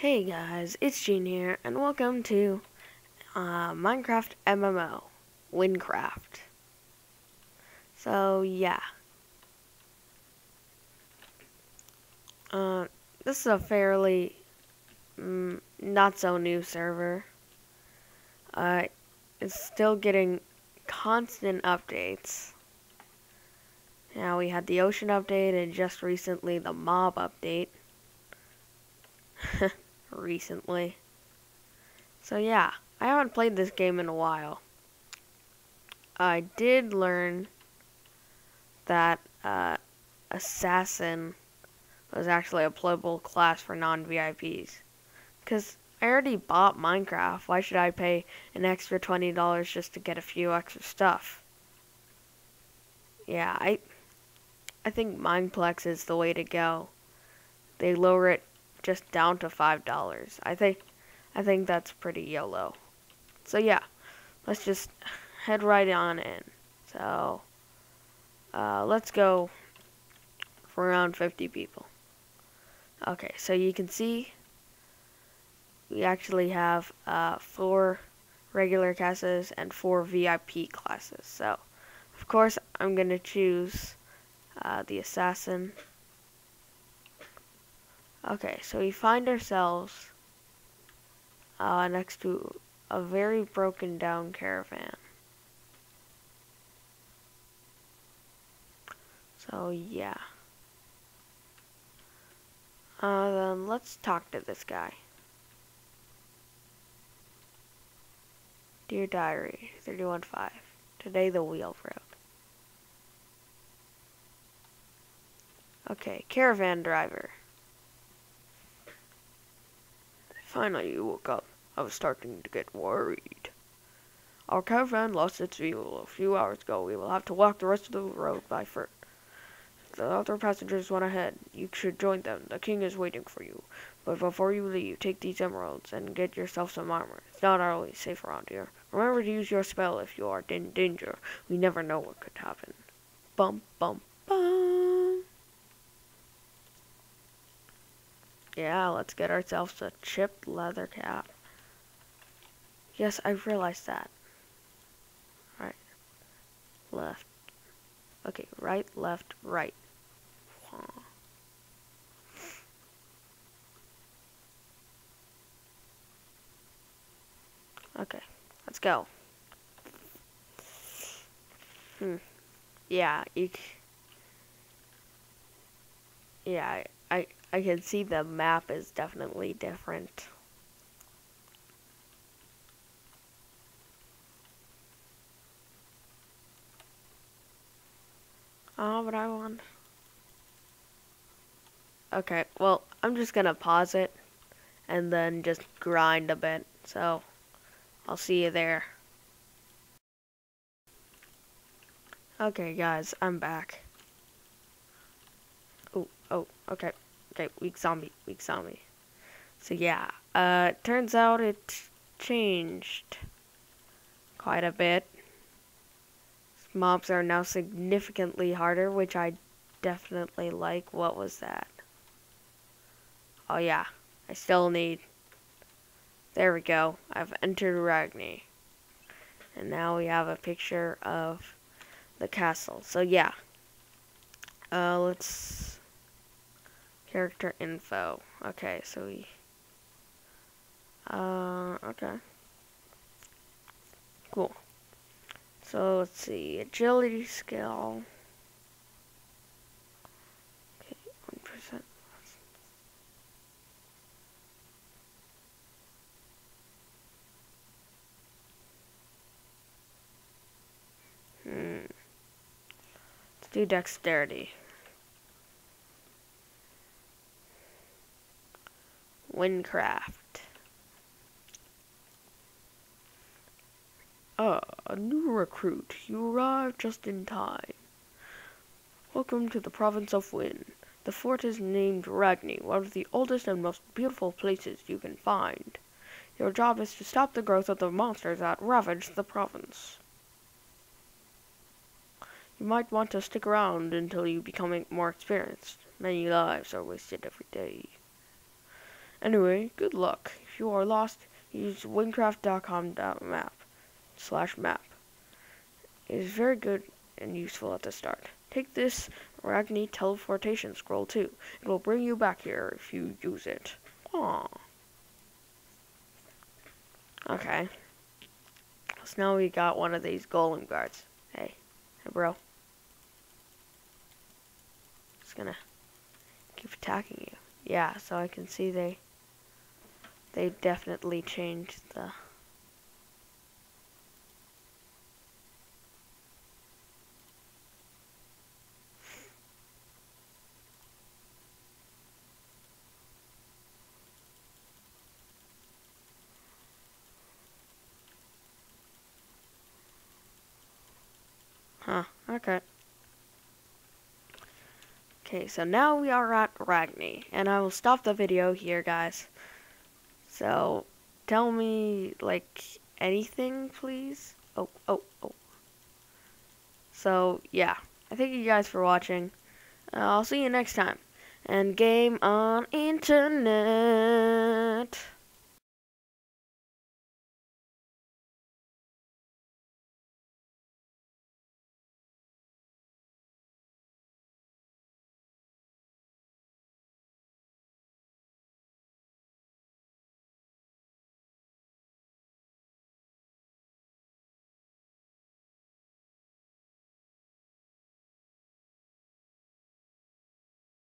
Hey guys, it's Gene here, and welcome to uh, Minecraft MMO, Wynncraft. So yeah, uh, this is a fairly mm, not so new server. Uh, it's still getting constant updates. Now we had the ocean update and just recently the mob update. recently. So yeah, I haven't played this game in a while. I did learn that uh, Assassin was actually a playable class for non-VIPs. Because I already bought Minecraft, why should I pay an extra $20 just to get a few extra stuff? Yeah, I I think Mineplex is the way to go. They lower it just down to five dollars. I think I think that's pretty YOLO. So yeah, let's just head right on in. So uh, let's go for around 50 people. Okay, so you can see we actually have uh, four regular classes and four VIP classes. So of course I'm gonna choose uh, the assassin Okay, so we find ourselves uh, next to a very broken down caravan. So yeah. Uh, then let's talk to this guy. Dear Diary, 315. Today the wheel broke. Okay, caravan driver. Finally you woke up. I was starting to get worried. Our caravan lost its fuel a few hours ago. We will have to walk the rest of the road by foot. The other passengers went ahead. You should join them. The king is waiting for you. But before you leave, take these emeralds and get yourself some armor. It's not always safe around here. Remember to use your spell if you are in danger. We never know what could happen. Bump, bump, bum. Yeah, let's get ourselves a chipped leather cap. Yes, I realized that. Right. Left. Okay, right, left, right. Okay, let's go. Hmm. Yeah, you. Yeah, I I can see the map is definitely different. Ah, oh, but I want. Okay, well, I'm just gonna pause it and then just grind a bit. So, I'll see you there. Okay, guys, I'm back. Oh, oh, okay. Okay, weak zombie, weak zombie. So yeah, uh, turns out it changed quite a bit. Mobs are now significantly harder, which I definitely like. What was that? Oh yeah, I still need... There we go. I've entered Ragni. And now we have a picture of the castle. So yeah. Uh, let's Character info. Okay, so we... Uh, okay. Cool. So let's see, agility skill. Okay, one percent. Hmm. Let's do dexterity. Wynncraft. Ah, a new recruit. You arrived just in time. Welcome to the province of Wynn. The fort is named Ragni, one of the oldest and most beautiful places you can find. Your job is to stop the growth of the monsters that ravage the province. You might want to stick around until you become more experienced. Many lives are wasted every day. Anyway, good luck. If you are lost, use wynncraft.com uh, map slash map. It is very good and useful at the start. Take this Ragni teleportation scroll too. It will bring you back here if you use it. Aww. Okay. So now we got one of these golem guards. Hey. Hey, bro. Just gonna keep attacking you. Yeah, so I can see they they definitely changed the Huh, okay. Okay, so now we are at Ragni, and I will stop the video here, guys. So, tell me, like, anything, please? Oh, oh, oh. So, yeah. I thank you guys for watching. I'll see you next time. And game on internet.